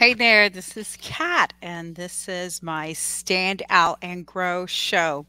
Hey there, this is Kat, and this is my Stand Out and Grow show.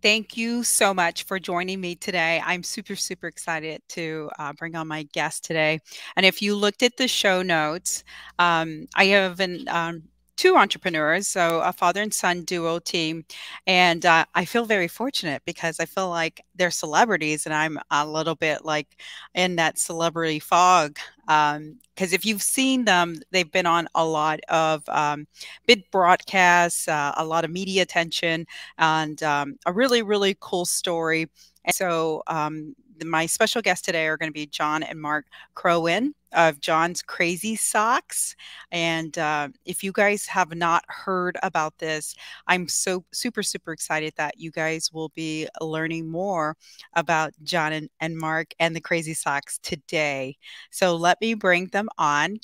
Thank you so much for joining me today. I'm super, super excited to uh, bring on my guest today. And if you looked at the show notes, um, I have an um, two entrepreneurs, so a father and son duo team. And uh, I feel very fortunate because I feel like they're celebrities and I'm a little bit like in that celebrity fog. Because um, if you've seen them, they've been on a lot of um, big broadcasts, uh, a lot of media attention, and um, a really, really cool story. And so um, my special guests today are going to be John and Mark Cronin of John's Crazy Socks. And uh, if you guys have not heard about this, I'm so super, super excited that you guys will be learning more about John and, and Mark and the Crazy Socks today. So let me bring them on.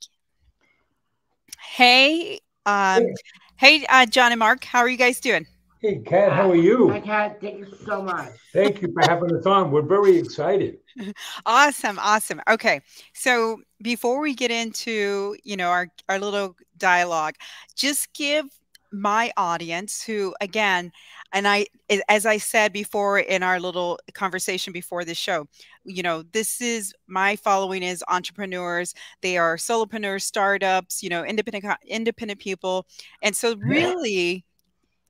Hey, um, hey, hey uh, John and Mark, how are you guys doing? Hey, Kat, how are you? Hi, Kat. Thank you so much. Thank you for having us on. We're very excited. awesome, awesome. Okay, so before we get into you know our our little dialogue, just give my audience who again and i as i said before in our little conversation before the show you know this is my following is entrepreneurs they are solopreneurs startups you know independent independent people and so really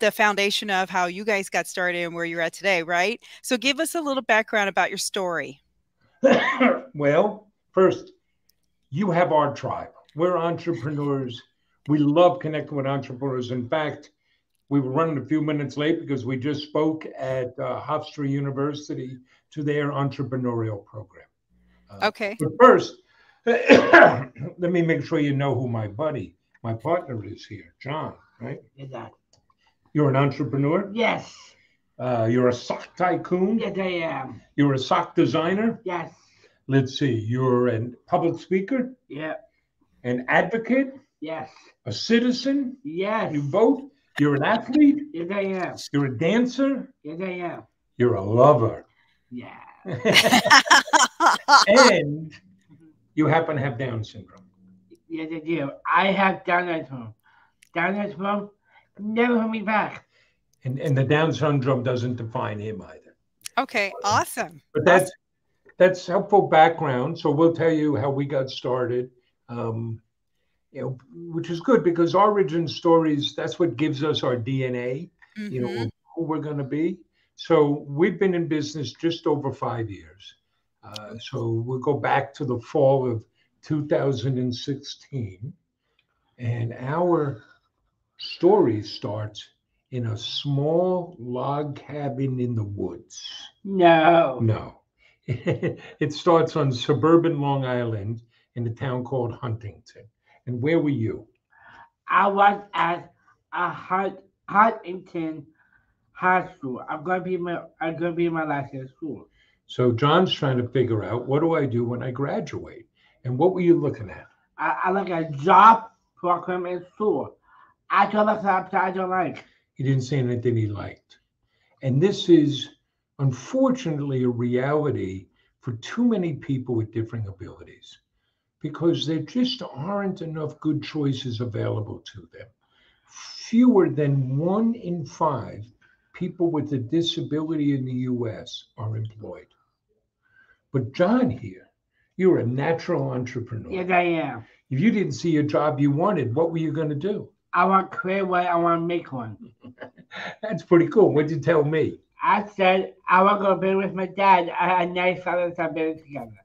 the foundation of how you guys got started and where you're at today, right? So give us a little background about your story. well, first, you have our tribe. We're entrepreneurs. We love connecting with entrepreneurs. In fact, we were running a few minutes late because we just spoke at uh, Hofstra University to their entrepreneurial program. Uh, okay. But first, let me make sure you know who my buddy, my partner is here, John, right? Exactly. You're an entrepreneur? Yes. Uh, you're a sock tycoon? Yes, I am. You're a sock designer? Yes. Let's see. You're a public speaker? Yeah. An advocate? Yes. A citizen? Yes. You vote? You're an athlete? Yes, I am. You're a dancer? Yes, I am. You're a lover. Yeah. and you happen to have Down syndrome. Yes, I do. I have Down syndrome. Down syndrome never hold me back. And and the Down syndrome doesn't define him either. Okay, awesome. But that's that's helpful background. So we'll tell you how we got started. Um, you know, which is good because origin stories, that's what gives us our DNA, mm-hmm. you know, mm-hmm. who we're going to be. So we've been in business just over five years. Uh, so we'll go back to the fall of 2016. And our story starts in a small log cabin in the woods. No. No. it starts on suburban Long Island in a town called Huntington. And where were you? I was at a Hunt, Huntington High School. I'm gonna be my I'm gonna be my last year of school. So John's trying to figure out what do I do when I graduate? And what were you looking at? I, I look at job program in school. I don't like I don't like. He didn't say anything he liked. And this is unfortunately a reality for too many people with differing abilities because there just aren't enough good choices available to them. Fewer than one in five people with a disability in the US are employed. But John here, you're a natural entrepreneur. Yes, I am. If you didn't see a job you wanted, what were you going to do? I want to create one. I want to make one. That's pretty cool. What'd you tell me? I said I want to go build with my dad. I had nice fellas that build together.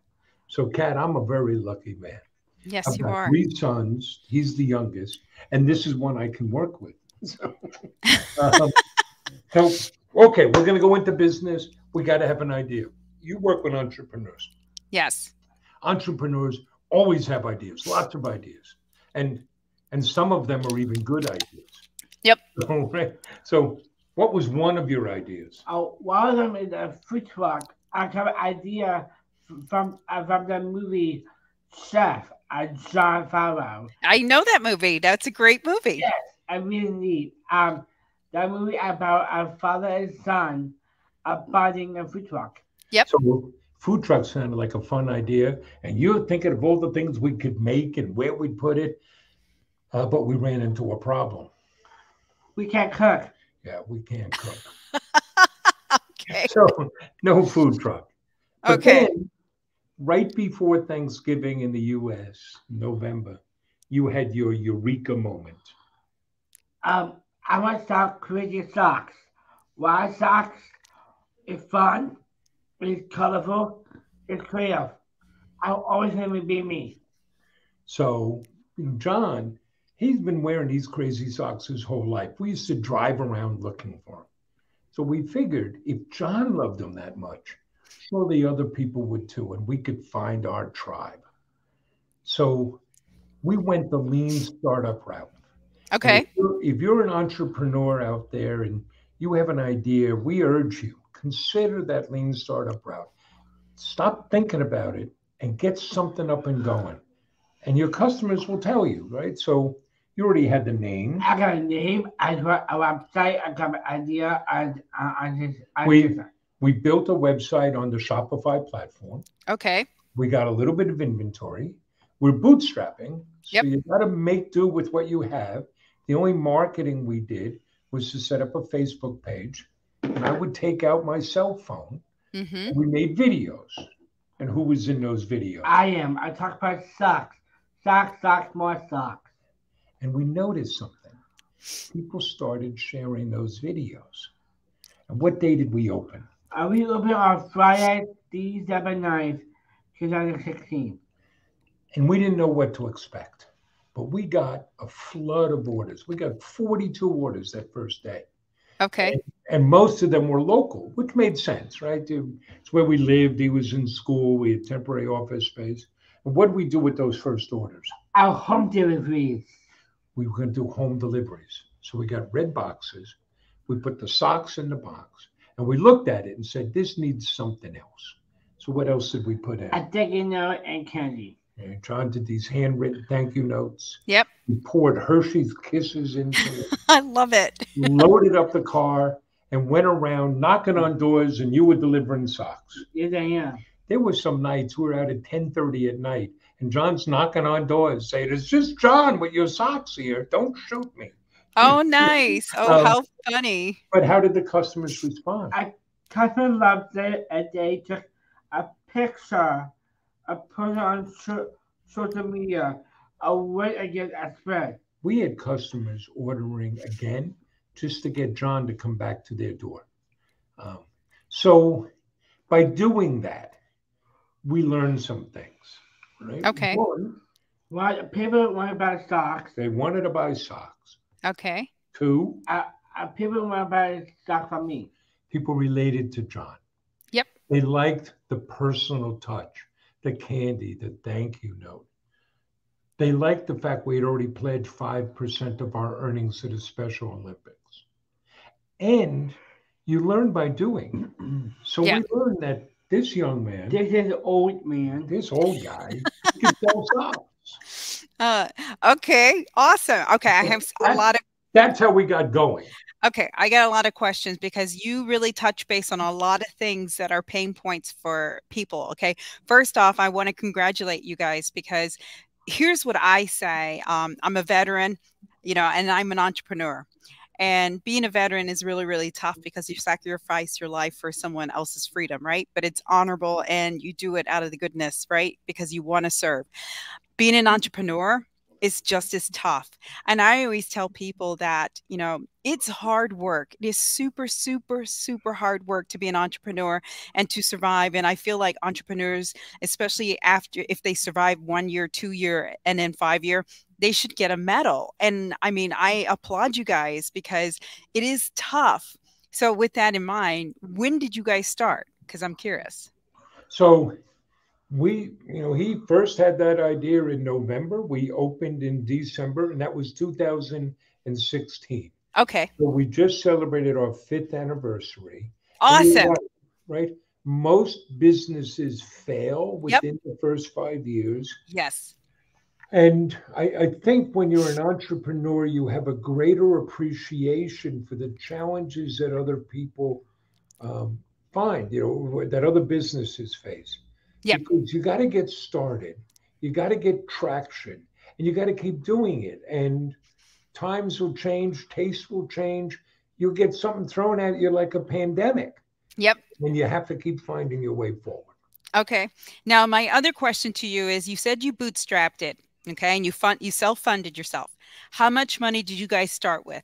So, Kat, I'm a very lucky man. Yes, I've you are. Three sons. He's the youngest, and this is one I can work with. So, um, so okay, we're going to go into business. We got to have an idea. You work with entrepreneurs. Yes. Entrepreneurs always have ideas, lots of ideas, and and some of them are even good ideas. Yep. So, right. So, what was one of your ideas? Oh, one of them is a food truck. I have an idea from uh, from the movie Chef. Uh, Jon Favreau. I know that movie. That's a great movie. Yes, I really need. Um, that movie about a father and son uh, buying a food truck. Yep. So food truck sounded like a fun idea, and you're thinking of all the things we could make and where we'd put it uh, but we ran into a problem. We can't cook. Yeah, we can't cook. Okay. so no food truck. But Okay. then, right before Thanksgiving in the U.S., November, you had your eureka moment. Um, I want to start creating socks. Why socks? It's fun. It's colorful. It's creative. I'll always let me be me. So John, he's been wearing these crazy socks his whole life. We used to drive around looking for them. So we figured if John loved them that much, surely other people would too, and we could find our tribe. So we went the lean startup route. Okay. If you're, if you're an entrepreneur out there and you have an idea, we urge you consider that lean startup route. Stop thinking about it and get something up and going. And your customers will tell you, right? So you already had the name. I got a name. I got a website. I got an idea. And uh, I just, I We- just, We built a website on the Shopify platform. Okay. We got a little bit of inventory. We're bootstrapping. So Yep. you got to make do with what you have. The only marketing we did was to set up a Facebook page. And I would take out my cell phone. Mm-hmm. We made videos. And who was in those videos? I am. I talk about socks. Socks, socks, more socks. And we noticed something. People started sharing those videos. And what day did we open? Are we open on Friday, December 9th, 2016? And we didn't know what to expect. But we got a flood of orders. We got 42 orders that first day. Okay. And most of them were local, which made sense, right? It's where we lived. He was in school. We had temporary office space. And what did we do with those first orders? Our home deliveries. We were going to do home deliveries. So we got red boxes. We put the socks in the box and we looked at it and said, this needs something else. So what else did we put in? A thank you note and candy. And John did these handwritten thank you notes. Yep. We poured Hershey's Kisses into it, I love it. loaded up the car, and went around knocking on doors. And you were delivering socks. Yes, I am. There were some nights we were out at 10:30 at night, and John's knocking on doors saying, "It's just John with your socks here. Don't shoot me." Oh, nice. Oh, Um, how funny. But how did the customers respond? Customer loved it and they took a picture and put it on social media. A way against a spread. We had customers ordering again just to get John to come back to their door. Um, so by doing that, we learned some things. Right? Okay. One, Why people want to buy socks. they wanted to buy socks. Okay. Two, Uh, uh, people want to buy socks from me. people related to John. Yep. They liked the personal touch, the candy, the thank you note. They liked the fact we had already pledged 5% of our earnings to the Special Olympics. And you learn by doing. So Yeah. we learned that this young man, This is old man. this old guy, he could sell socks. Uh, okay. Awesome. Okay. I have a lot of That's how we got going. Okay, I got a lot of questions because you really touch base on a lot of things that are pain points for people. Okay, first off, I want to congratulate you guys because here's what I say um, I'm a veteran, you know, and I'm an entrepreneur. And being a veteran is really, really tough mm. because you sacrifice your life for someone else's freedom, right? But it's honorable and you do it out of the goodness, right? Because you want to serve. Being an mm. entrepreneur is just as tough. And I always tell people that, you know, it's hard work. It is super, super, super hard work to be an entrepreneur and to survive. And I feel like entrepreneurs, especially after if they survive one year, two year, and then five year, they should get a medal. And I mean, I applaud you guys because it is tough. So with that in mind, when did you guys start? Because I'm curious. So we, you know, he first had that idea in November. We opened in December, and that was 2016. Okay. So we just celebrated our fifth anniversary. Awesome. right, Right? Most businesses fail Yep. within the first five years. Yes. And I, I think when you're an entrepreneur, you have a greater appreciation for the challenges that other people um, find, you know, that other businesses face. Yep. Because you got to get started, you got to get traction, and you got to keep doing it. And times will change, tastes will change. You'll get something thrown at you like a pandemic. Yep. And you have to keep finding your way forward. Okay. Now, my other question to you is: You said you bootstrapped it, okay, and you fund you self funded yourself. How much money did you guys start with?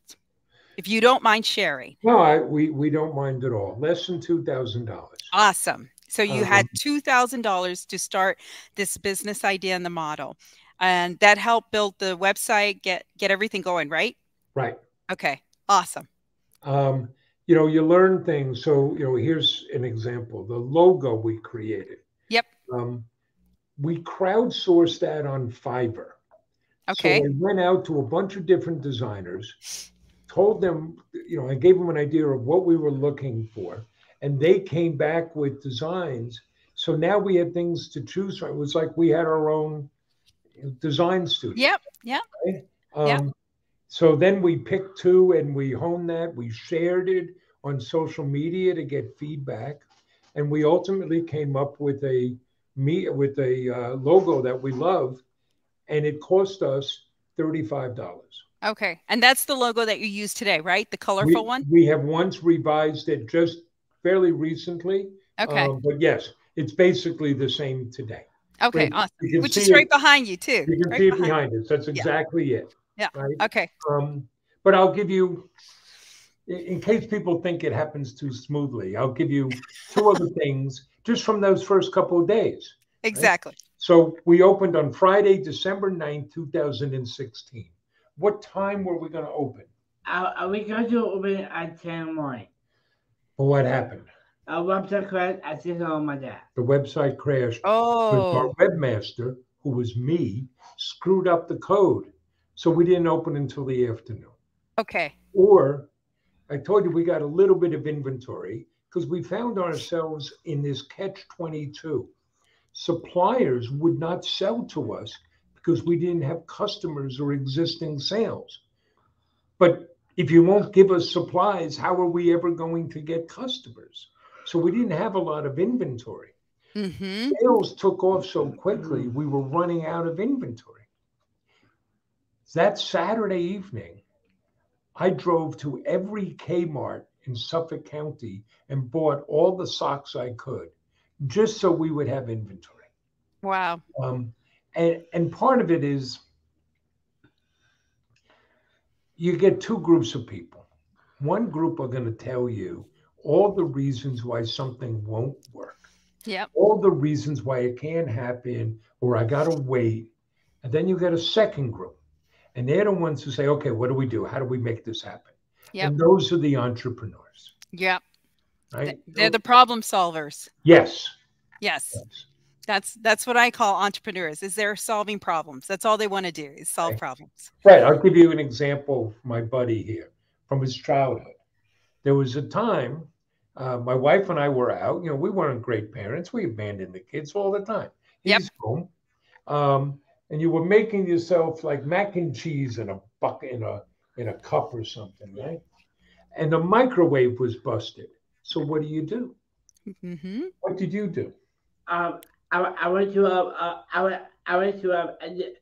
If you don't mind sharing. No, I, we we don't mind at all. Less than two thousand dollars. Awesome. So you Um, had two thousand dollars to start this business idea and the model, and that helped build the website, get get everything going, right? Right. Okay. Awesome. Um, you know, you learn things. So, you know, here's an example the logo we created. Yep. Um, we crowdsourced that on Fiverr. Okay. So I went out to a bunch of different designers, told them, you know, I gave them an idea of what we were looking for, and they came back with designs. So now we had things to choose from. It was like we had our own design studio. Yep. Yep. Um, Yeah. So then we picked two and we honed that. We shared it on social media to get feedback, and we ultimately came up with a me with a uh, logo that we love, and it cost us thirty-five dollars. Okay. And that's the logo that you use today, right? The colorful we, one. We have once revised it just fairly recently. Okay. um, but yes, it's basically the same today. okay. wait, Awesome. Which see is it- right behind you too. You can right see it behind- behind us. That's exactly it. Yeah. Right. Okay. Um, but I'll give you, in in case people think it happens too smoothly, I'll give you two other things just from those first couple of days. Exactly. So we opened on Friday, December 9th, 2016. What time were we going to open? Are, are we going to open at 10 in the morning? Well, what happened? Oh, our website crashed. I just on my dad. The website crashed. because Our Oh. webmaster, who was me, screwed up the code. So we didn't open until the afternoon. Okay. Or I told you we got a little bit of inventory because we found ourselves in this catch 22. Suppliers would not sell to us because we didn't have customers or existing sales. But if you won't give us supplies, how are we ever going to get customers? So we didn't have a lot of inventory. Mm-hmm. Sales took off so quickly, we were running out of inventory. That Saturday evening, I drove to every Kmart in Suffolk County and bought all the socks I could just so we would have inventory. Wow. Um, and, and part of it is you get two groups of people. One group are going to tell you all the reasons why something won't work, Yep. all the reasons why it can't happen, or I got to wait. And then you get a second group, and they're the ones who say, okay, what do we do? How do we make this happen? Yep. And those are the entrepreneurs, Yep. right? They're the problem solvers. yes. Yes. yes. That's that's what I call entrepreneurs. Is they're solving problems. That's all they want to do is solve Right. problems. Right. I'll give you an example of my buddy here from his childhood. There was a time uh, my wife and I were out. You know, we weren't great parents. We abandoned the kids all the time. Yep. Home. Um, and you were making yourself like mac and cheese in a bucket in a in a cup or something, right? And the microwave was busted. So what do you do? Mm-hmm. What did you do? Um, I, I went to a, a I went I went to a, a,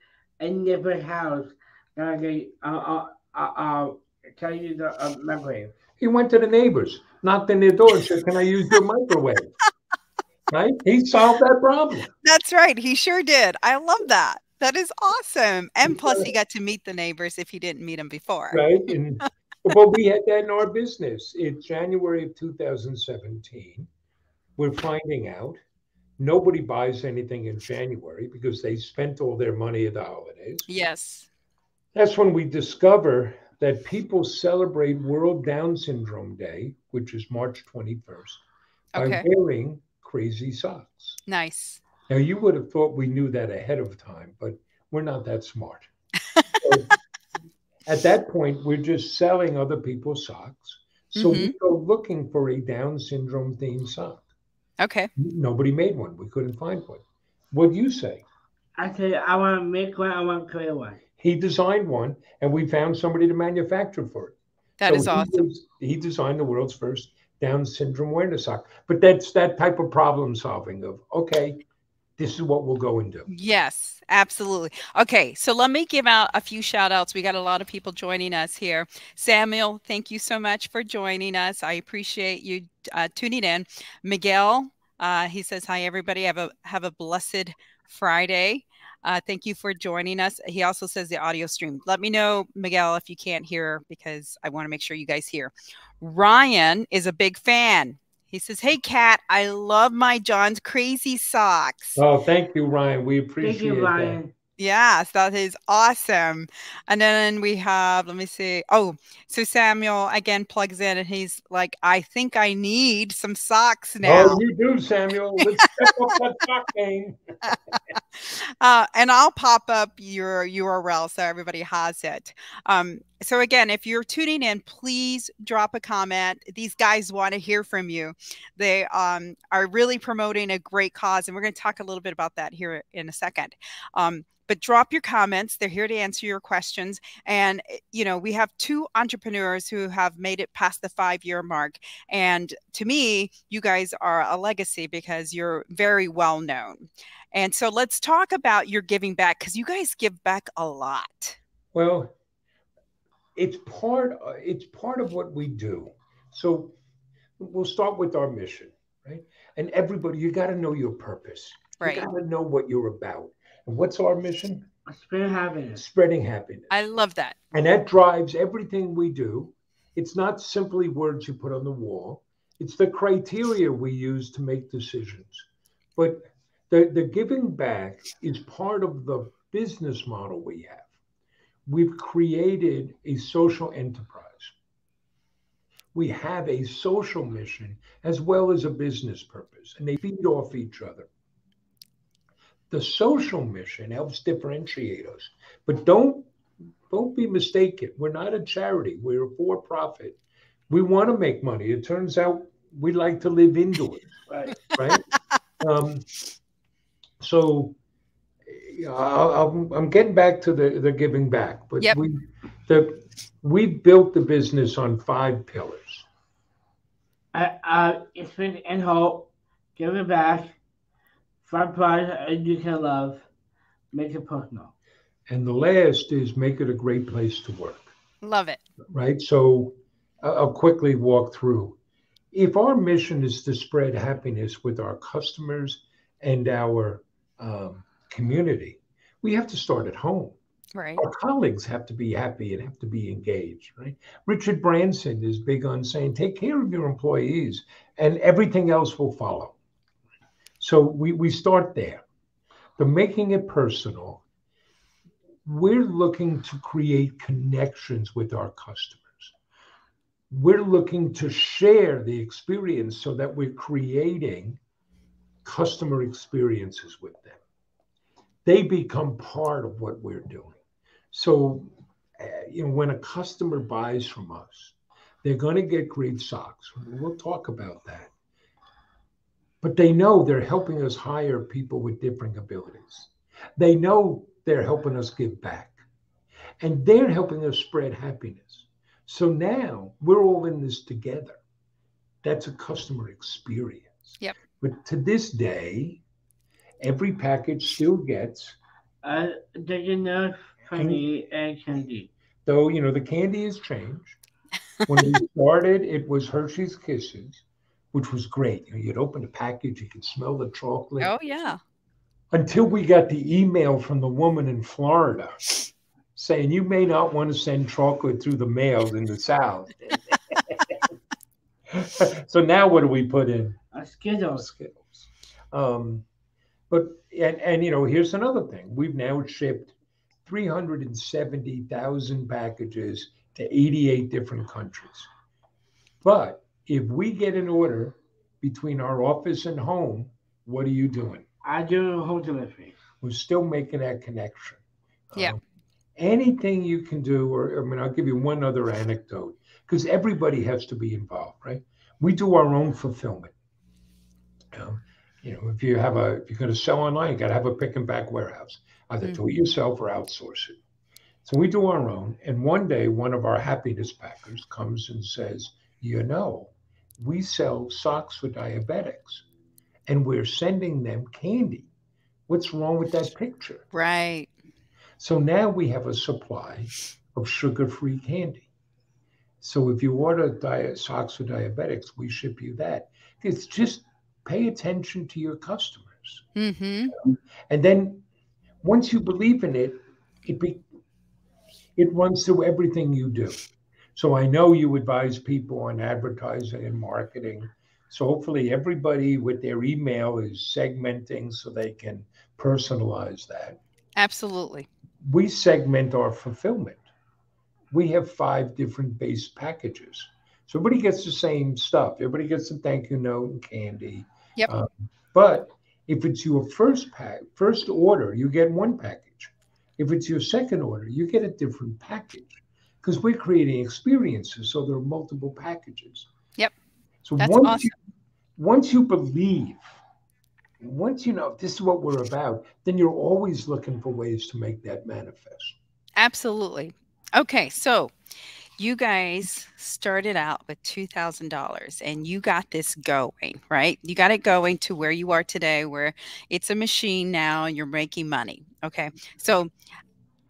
a neighbor's house. And I go, uh, uh, uh, uh, tell you the uh, microwave. He went to the neighbors, knocked on their door, and said, "Can I use your microwave?" right? He solved that problem. That's right. He sure did. I love that. That is awesome. And plus, he got to meet the neighbors if he didn't meet them before. right? And but we had that in our business. In January of 2017, we're finding out nobody buys anything in January because they spent all their money at the holidays. Yes. That's when we discover that people celebrate World Down Syndrome Day, which is March 21st, by Okay. wearing crazy socks. Nice. Now, you would have thought we knew that ahead of time, but we're not that smart. So, at that point, we're just selling other people's socks. So we mm-hmm. go looking for a Down syndrome themed sock. Okay. Nobody made one. We couldn't find one. What do you say? I said I want to make one. I want to create one. He designed one, and we found somebody to manufacture for it. That So is he awesome. was- he designed the world's first Down syndrome awareness sock. But that's that type of problem solving of okay, this is what we'll go and do. Yes, absolutely. Okay, so let me give out a few shout outs. We got a lot of people joining us here. Samuel, thank you so much for joining us. I appreciate you uh, tuning in. Miguel, uh, he says, "Hi, everybody. Have a have a blessed Friday." Uh, thank you for joining us. He also says the audio stream. Let me know, Miguel, if you can't hear because I want to make sure you guys hear. Ryan is a big fan. He says, Hey, Kat, I love my John's crazy socks. Oh, thank you, Ryan. We appreciate Thank you, Ryan. that. Yes, that is awesome. And then we have, let me see. Oh, so Samuel again plugs in and he's like, I think I need some socks now. Oh, you do, Samuel. Let's step up that sock game. uh, and I'll pop up your URL so everybody has it. Um, so again, if you're tuning in, please drop a comment. These guys want to hear from you. They um, are really promoting a great cause, and we're going to talk a little bit about that here in a second. Um, but drop your comments. They're here to answer your questions. And, eh, you know, we have two entrepreneurs who have made it past the five year mark. And to me, you guys are a legacy because you're very well known. And so let's talk about your giving back because you guys give back a lot. Well, it's part it's part of what we do. So we'll start with our mission, right? And everybody, you got to know your purpose. Right. You got to know what you're about. And what's our mission? Spread happiness. Spreading happiness. I love that. And that drives everything we do. It's not simply words you put on the wall. It's the criteria we use to make decisions. But the, the giving back is part of the business model we have. We've created a social enterprise. We have a social mission as well as a business purpose, and they feed off each other. The social mission helps differentiate us, but don't don't be mistaken. We're not a charity. We're a for-profit. We want to make money. It turns out we like to live indoors, Right. right? um, so I, am getting back to the, the giving back, but Yep. we the we built the business on five pillars. Uh, uh, it's been in hope, giving back, find pride you can love, make it personal. And the last is make it a great place to work, Love it. right? So I- I'll quickly walk through. If our mission is to spread happiness with our customers and our um, community, we have to start at home. Right. Our colleagues have to be happy and have to be engaged, right? Richard Branson is big on saying, take care of your employees and everything else will follow. So we, we start there. The making it personal, we're looking to create connections with our customers. We're looking to share the experience so that we're creating customer experiences with them. They become part of what we're doing. So, uh, you know, when a customer buys from us, they're going to get great socks. We'll talk about that. But they know they're helping us hire people with different abilities. They know they're helping us give back. And they're helping us spread happiness. So now we're all in this together. That's a customer experience. Yep. But to this day, every package still gets, Uh, did you know funny and candy? though, you know, the candy has changed. When we started, it was Hershey's Kisses, which was great. You know, you'd open the package, you could smell the chocolate. Oh yeah. Until we got the email from the woman in Florida saying you may not want to send chocolate through the mail in the South. so now what do we put in? A Skittles. Skittles. Um, but and and you know here's another thing. We've now shipped 370,000 packages to 88 different countries. But if we get an order between our office and home, what are you doing? I do home delivery. We're still making that connection. Yeah. Um, anything you can do, or I mean, I'll give you one other anecdote because everybody has to be involved, right? We do our own fulfillment. Um, you know, if you have a, if you're going to sell online, you got to have a pick and pack warehouse. Either do it mm-hmm. yourself or outsource it. So we do our own. And one day, one of our happiness packers comes and says, "You know, we sell socks for diabetics, and we're sending them candy What's wrong with that picture? Right. So now we have a supply of sugar free candy. So if you order diet socks for diabetics, we ship you that. It's just pay attention to your customers. Mm-hmm. And then once you believe in it, it be, it runs through everything you do. So I know you advise people on advertising and marketing. So hopefully everybody with their email is segmenting so they can personalize that. Absolutely. We segment our fulfillment. We have five different base packages. So everybody gets the same stuff. Everybody gets a thank you note and candy. Yep. Um, but if it's your first pack, first order, you get one package. If it's your second order, you get a different package because we're creating experiences. So there are multiple packages. Yep. So That's once awesome. you once you believe, once you know this is what we're about, then you're always looking for ways to make that manifest. Absolutely. Okay, so you guys started out with $2,000 and you got this going, right? You got it going to where you are today, where it's a machine now and you're making money. Okay, so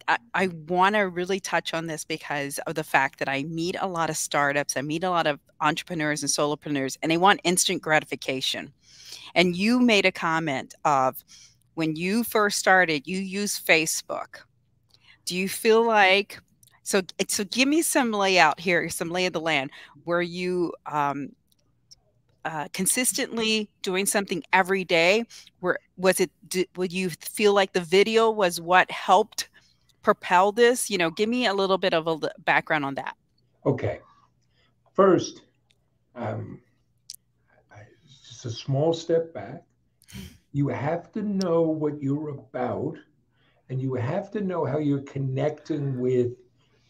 I, I want to really touch on this because of the fact that I meet a lot of startups, I meet a lot of entrepreneurs and solopreneurs, and they want instant gratification. And you made a comment of when you first started, you used Facebook. Do you feel like so? So give me some layout here, some lay of the land. Were you um, uh, consistently doing something every day? Where was it? Did, would you feel like the video was what helped propel this? You know, give me a little bit of a background on that. Okay. First, um, just a small step back. You have to know what you're about, and you have to know how you're connecting with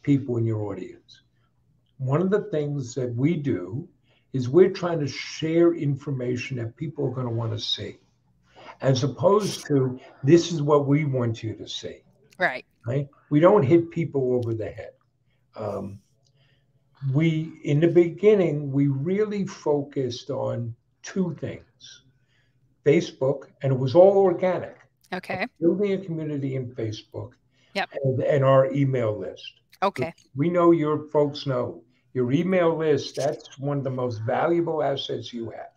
people in your audience. One of the things that we do is we're trying to share information that people are going to want to see, as opposed to this is what we want you to see. Right. Right. We don't hit people over the head. Um, we, in the beginning, we really focused on two things Facebook, and it was all organic. Okay. Building a community in Facebook. Yep. And, and our email list. Okay. We know your folks know your email list, that's one of the most valuable assets you have.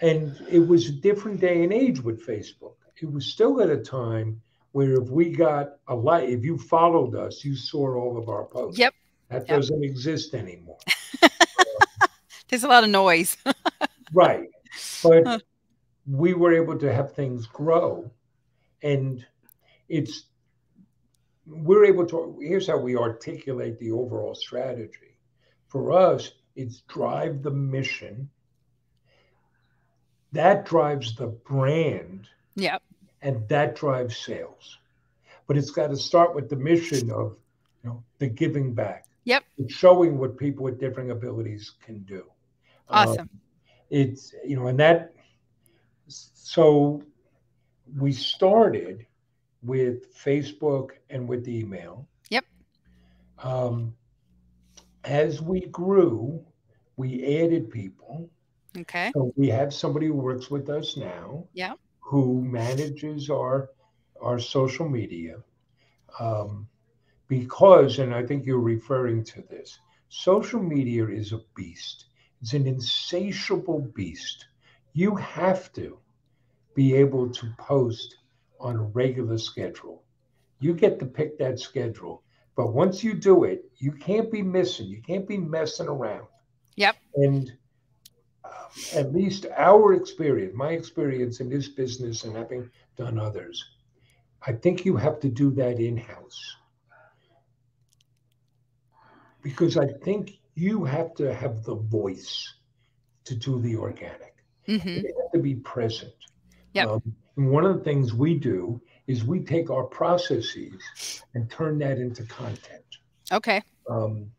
And it was a different day and age with Facebook. It was still at a time where if we got a like, if you followed us, you saw all of our posts. Yep. That Yep. doesn't exist anymore. There's a lot of noise. right. But we were able to have things grow. And it's, we're able to, here's how we articulate the overall strategy. For us, it's drive the mission. That drives the brand yep. and that drives sales. But it's got to start with the mission of you know the giving back. Yep. It's showing what people with different abilities can do. Um, Awesome. it's you know, and that so we started with Facebook and with email. Yep. Um, as we grew, we added people. okay. So we have somebody who works with us now. Yeah. Who manages our our social media. Um, because, and I think you're referring to this, social media is a beast. It's an insatiable beast. You have to be able to post on a regular schedule. You get to pick that schedule. But once you do it, you can't be missing. You can't be messing around. Yep. And um, at least our experience, my experience in this business and having done others, I think you have to do that in house. Because I think you have to have the voice to do the organic. hmm You have to be present. Yep. Um, and one of the things we do is we take our processes and turn that into content. Okay. Um,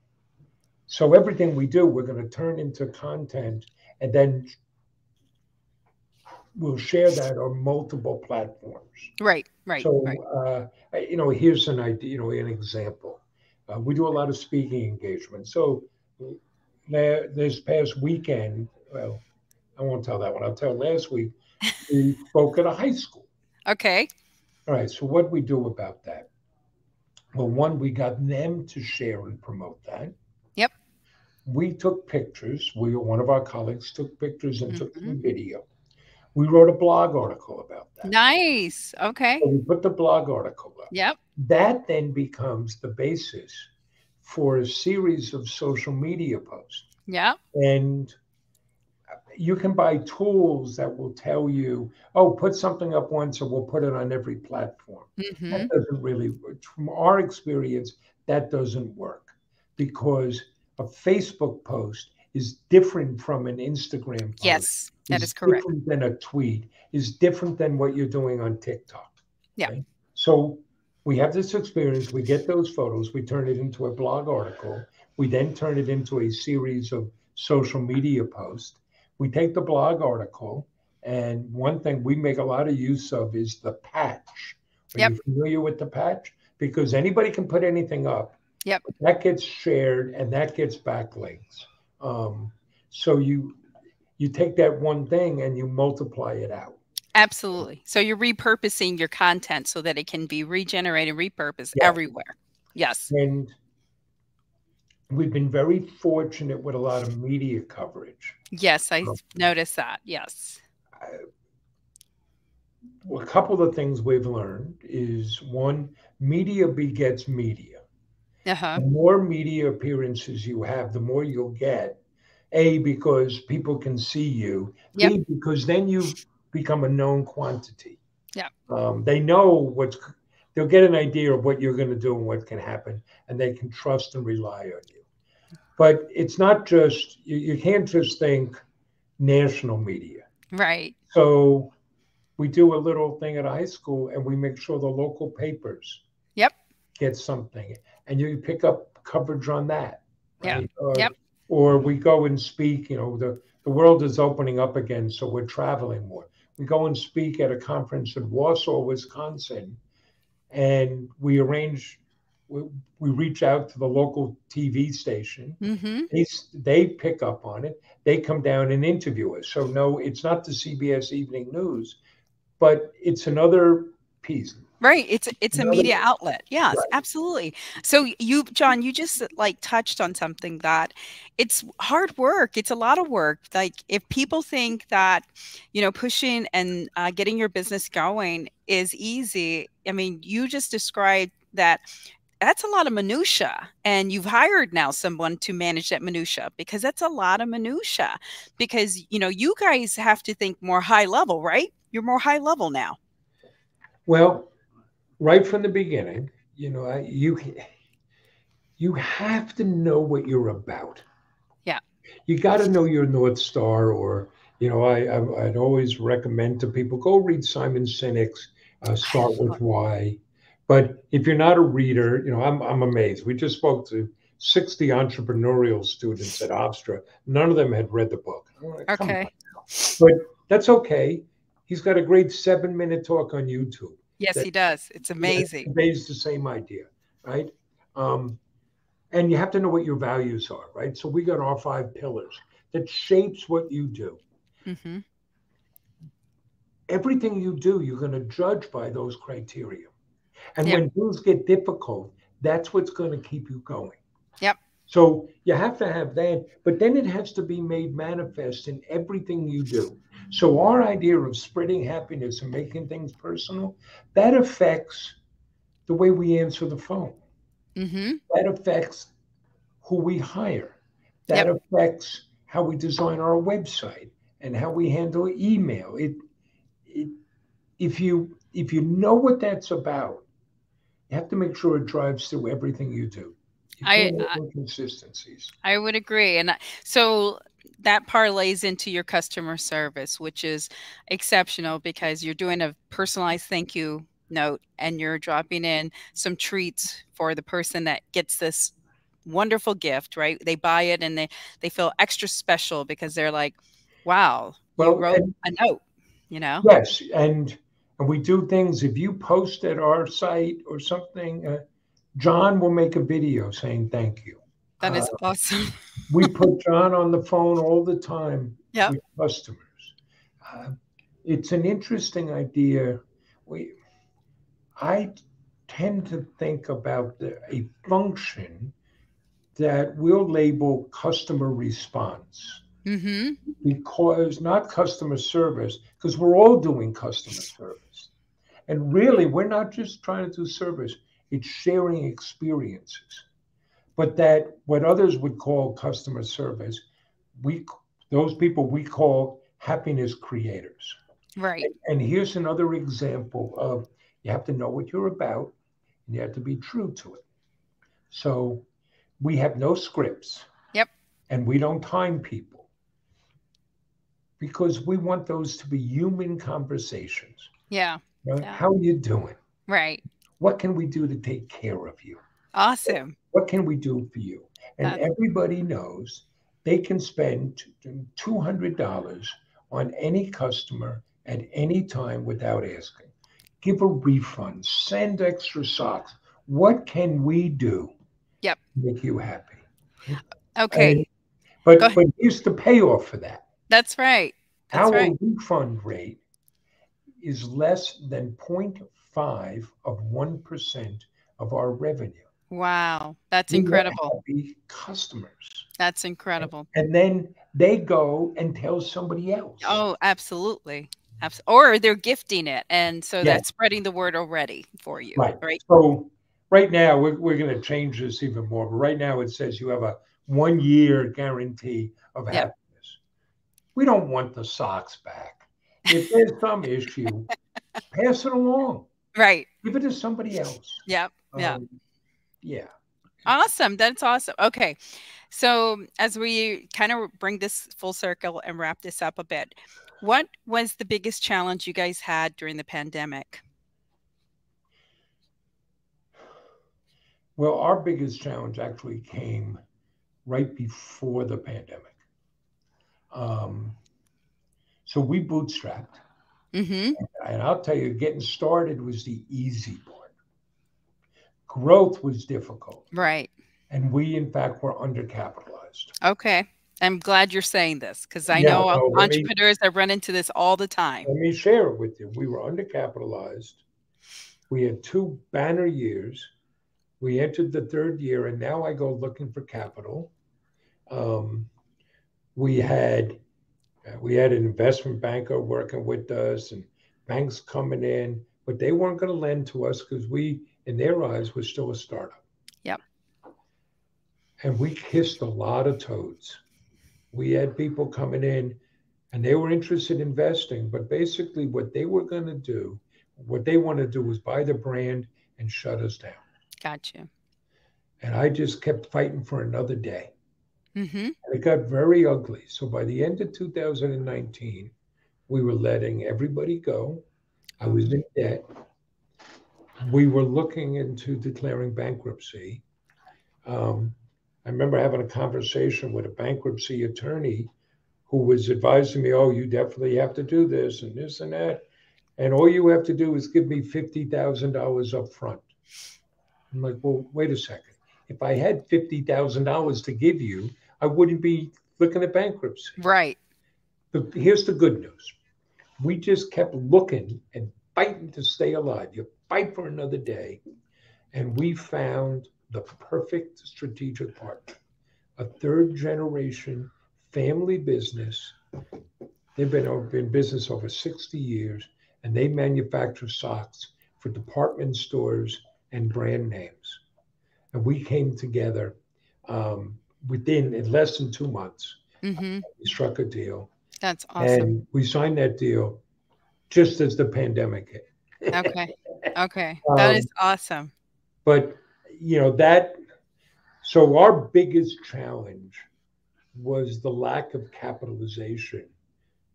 so everything we do, we're going to turn into content, and then we'll share that on multiple platforms. Right. Right. so, right. uh, you know, here's an idea, you know, an example. Uh, we do a lot of speaking engagements. So, this past weekend, well, I won't tell that one. I'll tell last week. We spoke at a high school. Okay. All right. So what we do about that? Well, one, we got them to share and promote that. Yep. We took pictures. We one of our colleagues took pictures and took Mhm. some video. We wrote a blog article about that. Nice. Okay. So we put the blog article up. Yep. That then becomes the basis for a series of social media posts. Yeah. And you can buy tools that will tell you, oh, put something up once and we'll put it on every platform. hmm That doesn't really, from our experience, that doesn't work because a Facebook post is different from an Instagram post. Yes, that is is correct. Different than a tweet, is different than what you're doing on TikTok. Yeah. So we have this experience, we get those photos, we turn it into a blog article, we then turn it into a series of social media posts. We take the blog article, and one thing we make a lot of use of is the patch. Are Yep. you familiar with the patch? Because anybody can put anything up. Yep. That gets shared and that gets backlinks. Um, so you you take that one thing and you multiply it out. Absolutely. So you're repurposing your content so that it can be regenerated, repurposed Yeah. everywhere. Yes. And we've been very fortunate with a lot of media coverage. Yes, I Oh. noticed that. Yes. a couple of things we've learned is one, media begets media. Uh-huh. The more media appearances you have, the more you'll get. A, because people can see you. Yep. B, because then you become a known quantity. Yep. Um, they know what's, they'll get an idea of what you're going to do and what can happen, and they can trust and rely on you. But it's not just, you, you can't just think national media. Right. So we do a little thing at high school and we make sure the local papers Yep. get something and you pick up coverage on that. Yeah. right? Or, Yep. or we go and speak, you know, the, the world is opening up again, so we're traveling more. We go and speak at a conference in Wausau, Wisconsin, and we arrange, we, we reach out to the local TV station Mm-hmm. they, they pick up on it. They come down and interview us. So no, it's not the CBS Evening News, but it's another piece. Right. It's it's a media outlet. Yes, Right. absolutely. So you, John, you just like touched on something that it's hard work. It's a lot of work. Like if people think that, you know, pushing and uh, getting your business going is easy. I mean, you just described that that's a lot of minutia and you've hired now someone to manage that minutia because that's a lot of minutia because you know you guys have to think more high level right you're more high level now Well, right from the beginning, you know, I, you you have to know what you're about. Yeah. You got to know your north star, or you know, I, I I'd always recommend to people go read Simon Sinek's uh, Start with Why. But if you're not a reader, you know, I'm I'm amazed. We just spoke to 60 entrepreneurial students at Hofstra. None of them had read the book. Like, Okay. But that's okay. He's got a great seven minute talk on YouTube yes that- he does it's amazing conveys the same idea, right? Um, and you have to know what your values are, right? So we got our five pillars that shapes what you do. Mm-hmm. Everything you do, you're going to judge by those criteria. And Yeah. when things get difficult, that's what's going to keep you going. Yep. So you have to have that, but then it has to be made manifest in everything you do. So our idea of spreading happiness and making things personal, that affects the way we answer the phone. hmm That affects who we hire. That affects how we design our website and how we handle email. It, it, if you if you know what that's about, you have to make sure it drives through everything you do. You I- I- inconsistencies. I would agree. And I- so that parlays into your customer service, which is exceptional because you're doing a personalized thank you note and you're dropping in some treats for the person that gets this wonderful gift, right? They buy it and they they feel extra special because they're like, wow, Well, you wrote and- a note, you know? Yes, and and we do things. If you post at our site or something, uh, John will make a video saying thank you. That is Uh, awesome. we put John on the phone all the time Yep. with customers. Uh, it's an interesting idea. We, I tend to think about the, a function that we'll label customer response Mm-hmm. because not customer service, because we're all doing customer service. And really, we're not just trying to do service, it's sharing experiences. But that what others would call customer service, we those people we call happiness creators. Right. And here's another example of you have to know what you're about and you have to be true to it. So we have no scripts. Yep. And we don't time people because we want those to be human conversations. Yeah. Know, Yeah. How are you doing? Right. What can we do to take care of you? Awesome. What can we do for you? And That- everybody knows they can spend $200 on any customer at any time without asking. Give a refund, send extra socks. What can we do Yep. to make you happy? Okay. And- but, but here's the payoff for that. That's right. That's Our right. refund rate is less than 0.5 of 1% of our revenue. Wow. That's We incredible. happy customers. That's incredible. And then they go and tell somebody else. Oh, absolutely. Abs- or they're gifting it. And so Yeah. that's spreading the word already for you. Right. Right. So right now, we're, we're going to change this even more. But right now, it says you have a one year guarantee of Yep. happiness. We don't want the socks back. If there's some issue, pass it along. Right. Give it to somebody else. Yep. Yeah. Um, yeah. Awesome. That's awesome. Okay. So, as we kind of bring this full circle and wrap this up a bit, what was the biggest challenge you guys had during the pandemic? Well, our biggest challenge actually came right before the pandemic. Um, so we bootstrapped. Mm-hmm. And I'll tell you, getting started was the easy part. Growth was difficult. Right. And we, in fact, were undercapitalized. Okay. I'm glad you're saying this because I Yeah, know no, let me- entrepreneurs that run into this all the time. Let me share it with you. We were undercapitalized. We had two banner years. We entered the third year, and now I go looking for capital. Um, we had Uh, we had an investment banker working with us, and banks coming in, but they weren't going to lend to us because we, in their eyes, were still a startup. Yep. And we kissed a lot of toads. We had people coming in and they were interested in investing, but basically what they were going to do, what they want to do was buy the brand and shut us down. Gotcha. And I just kept fighting for another day. Mm-hmm. And it got very ugly. So by the end of 2019, we were letting everybody go. I was in debt. We were looking into declaring bankruptcy. Um, I remember having a conversation with a bankruptcy attorney who was advising me, oh, you definitely have to do this and this and that. And all you have to do is give me $50,000 up front. I'm like, well, wait a second. If I had $50,000 to give you, I wouldn't be looking at bankruptcy. Right. But here's the good news. We just kept looking and fighting to stay alive. You fight for another day. And we found the perfect strategic partner, a third generation family business. They've been in business over 60 years and they manufacture socks for department stores and brand names. And we came together um, within in less than two months. Mm-hmm. We struck a deal That's awesome. and we signed that deal just as the pandemic hit. Okay. Okay. That Um, is awesome. But you know that so our biggest challenge was the lack of capitalization.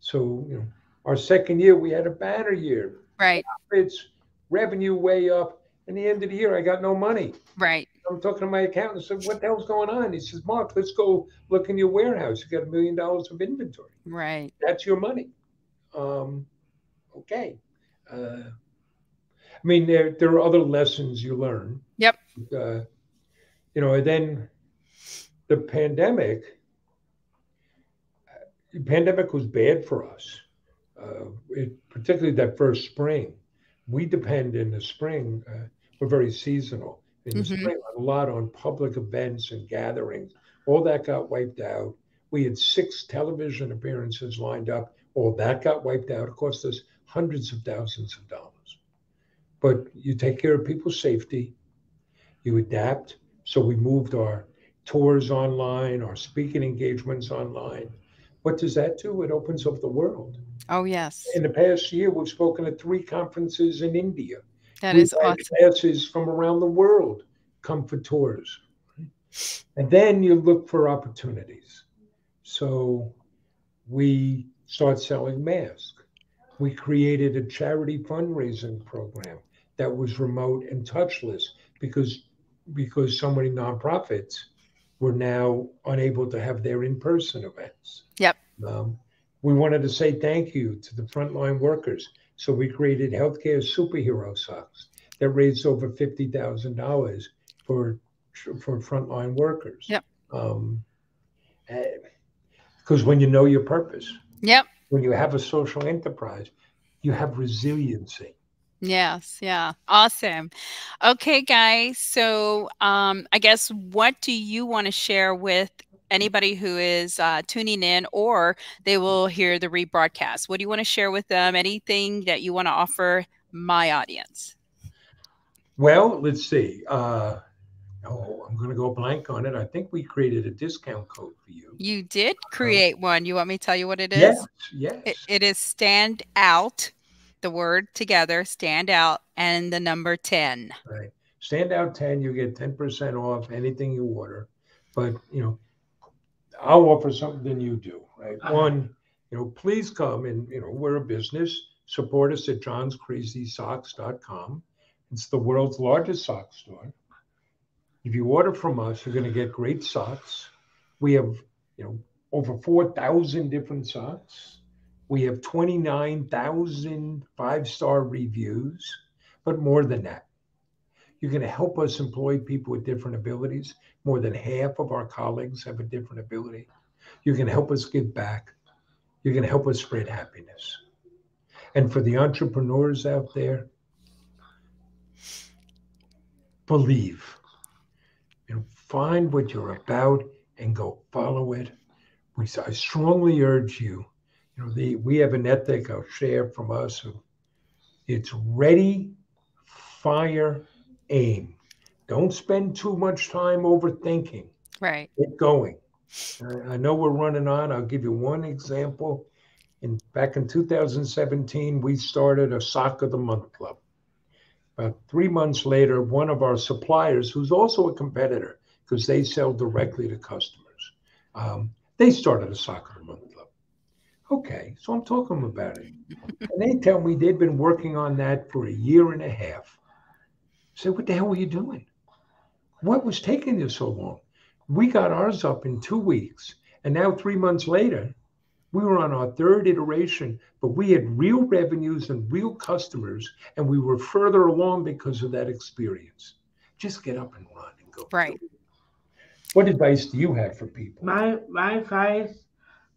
So you know, our second year we had a banner year. Right. It's revenue way up. And the end of the year, I got no money. Right. I'm talking to my accountant. I said, "What the hell's going on?" He says, "Mark, let's go look in your warehouse. You got a million dollars of inventory. Right. That's your money." Um, okay. Uh, I mean, there there are other lessons you learn. Yep. Uh, you know, and then the pandemic. The pandemic was bad for us. uh, it, particularly that first spring. We depend in the spring. Uh, we're very seasonal. In the Mhm. spring, a lot on public events and gatherings. All that got wiped out. We had six television appearances lined up. All that got wiped out. It cost us hundreds of thousands of dollars. But you take care of people's safety. You adapt. So we moved our tours online, our speaking engagements online. What does that do? It opens up the world. Oh, yes. In the past year, we've spoken at three conferences in India. That We've is awesome. Classes from around the world come for tours. And then you look for opportunities. So we start selling masks. We created a charity fundraising program that was remote and touchless because because so many nonprofits were now unable to have their in-person events. Yep. Um, we wanted to say thank you to the frontline workers. So we created healthcare superhero socks that raised over fifty thousand dollars for for frontline workers. Yep. Um, because when you know your purpose, Yep. when you have a social enterprise, you have resiliency. Yes, yeah. Awesome. Okay, guys. So, um, I guess what do you want to share with anybody who is uh, tuning in or they will hear the rebroadcast? What do you want to share with them? Anything that you want to offer my audience? Well, let's see. Uh, oh, I'm going to go blank on it. I think we created a discount code for you. You did create one. You want me to tell you what it is? Yes, yes. It, it is stand out, the word together, stand out, and the number 10. Right. Stand out 10, you get 10% off anything you order. But, you know, I'll offer something than you do, right? Uh-huh. One, you know, please come and, you know, we're a business. Support us at johnscrazysocks.com. It's the world's largest sock store. If you order from us, you're going to get great socks. We have, you know, over 4,000 different socks. We have 29,000 five star reviews, but more than that. You're going to help us employ people with different abilities. More than half of our colleagues have a different ability. You're going to help us give back. You're going to help us spread happiness. And for the entrepreneurs out there, believe. and find what you're about and go follow it. We, I strongly urge you. You know, the, we have an ethic I'll share from us. It's ready, fire, aim. Don't spend too much time overthinking. Right. Get going. I know we're running on. I'll give you one example. In back in 2017, we started a Sock of the Month club. About three months later, one of our suppliers, who's also a competitor, because they sell directly to customers, um, they started a Sock of the Month club. Okay, so I'm talking about it. And they tell me they've been working on that for a year and a half. I say, what the hell were you doing? What was taking you so long? We got ours up in two weeks. And now, three months later, we were on our third iteration, but we had real revenues and real customers, and we were further along because of that experience. Just get up and run and go. Right. What advice do you have for people? My my advice: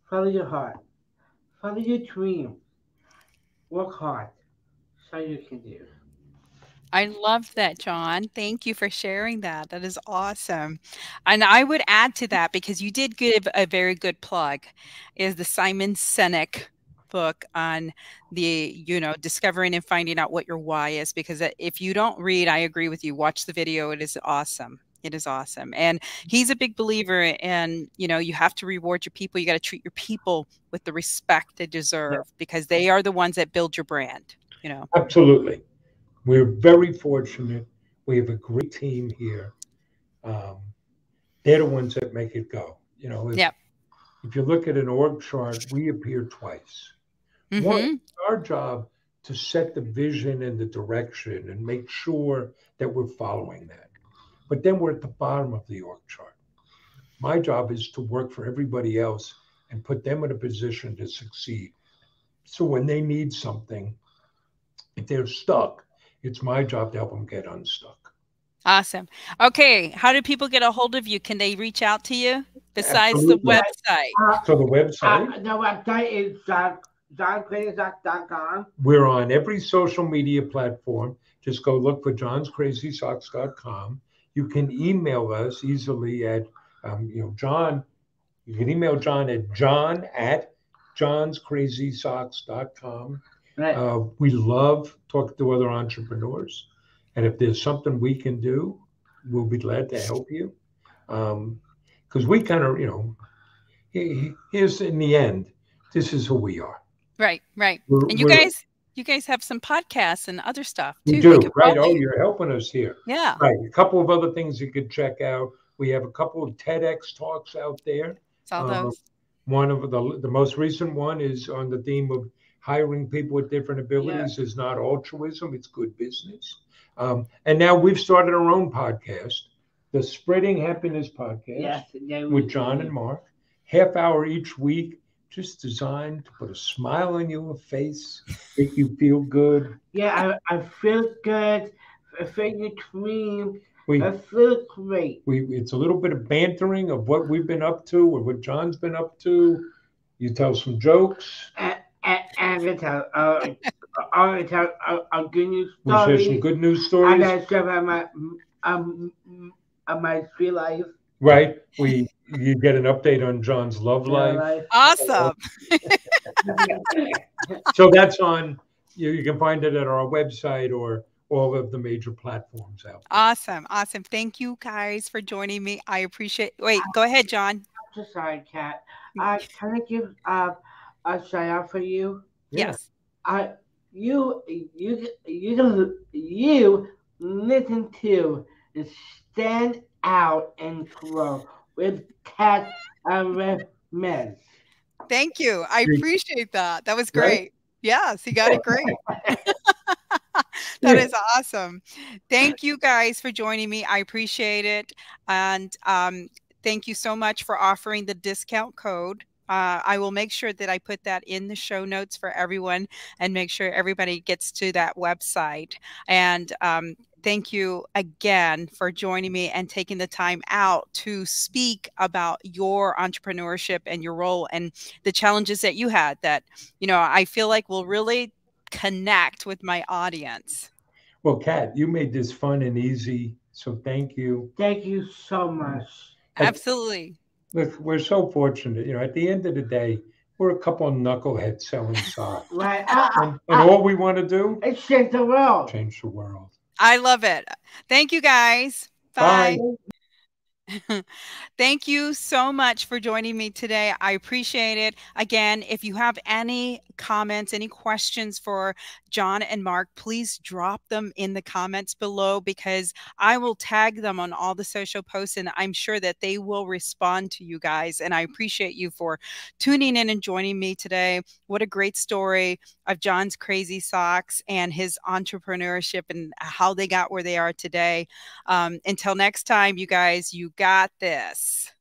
follow your heart, follow your dream, work hard, so you can do. I love that, John. Thank you for sharing that. That is awesome. And I would add to that because you did give a very good plug is the Simon Sinek book on the, you know, discovering and finding out what your why is because uh, if you don't read, I agree with you. Watch the video. It is awesome. It is awesome. And he's a big believer in, you know, you have to reward your people. You got to treat your people with the respect they deserve because they are the ones that build your brand, you know. Absolutely. We're very fortunate. We have a great team here. Um, they're the ones that make it go. You know, if, Yep. if you look at an org chart, we appear twice. Mhm. One, our job to set the vision and the direction and make sure that we're following that. But then we're at the bottom of the org chart. My job is to work for everybody else and put them in a position to succeed. So when they need something, if they're stuck, it's my job to help them get unstuck. Awesome. Okay. How do people get a hold of you? Can they reach out to you besides Absolutely. the website? Uh, So the website, uh, the website is uh, johncrazysocks.com. We're on every social media platform. Just go look for johnscrazysocks.com. You can email us easily at, um, you know, John. You can email John at john at johnscrazysocks.com. Right. Uh, we love talking to other entrepreneurs. And if there's something we can do, we'll be glad to help you. Because we kind of, you know, he- here's in the end, this is who we are. Right, right. We're- And you guys, you guys have some podcasts and other stuff we too. do, could right? Oh, you're helping us here. yeah. Right. A couple of other things you could check out. We have a couple of TEDx talks out there. It's all Uh, those. One of the the most recent one is on the theme of hiring people with different abilities is not altruism; it's good business. Um, and now we've started our own podcast, the Spreading Happiness Podcast, Yes. yeah, with John and Mark. Half hour each week, just designed to put a smile on your face, make you feel good. Yeah, I, I feel good. I feel clean. We I feel great. we it's a little bit of bantering of what we've been up to or what John's been up to. You tell some jokes. And, and, and I tell, uh, I tell a, a good news We share story. some good news And stories, I share about my um uh, my free life. right? We you get an update on John's love life. life. Awesome. So that's on. You, you can find it at our website or all of the major platforms out. there. Awesome. Awesome. Thank you guys for joining me. I appreciate Wait, go ahead, John. So sorry, Kat. Uh, can I give uh, a shout out for you? Yes. I you you you you listen to the stand out and grow with Kat and with men. Thank you. I appreciate that. That was Right? great. Yes, you got it great. that is awesome. Thank you guys for joining me. I appreciate it. And um, thank you so much for offering the discount code. Uh, I will make sure that I put that in the show notes for everyone and make sure everybody gets to that website. And um, thank you again for joining me and taking the time out to speak about your entrepreneurship and your role and the challenges that you had that, you know, I feel like will really connect with my audience. Well, Kat, you made this fun and easy, so thank you. Thank you so much. And- Absolutely. Look, we're so fortunate. You know, at the end of the day, we're a couple of knuckleheads selling socks, Right? Uh, uh, and, and all we want to do it changed the world. change the world. I love it. Thank you guys. Bye. Bye. Thank you so much for joining me today. I appreciate it. Again, if you have any comments, any questions for John and Mark, please drop them in the comments below because I will tag them on all the social posts and I'm sure that they will respond to you guys. And I appreciate you for tuning in and joining me today. What a great story of John's crazy socks and his entrepreneurship and how they got where they are today. Um, until next time, you guys, you got this.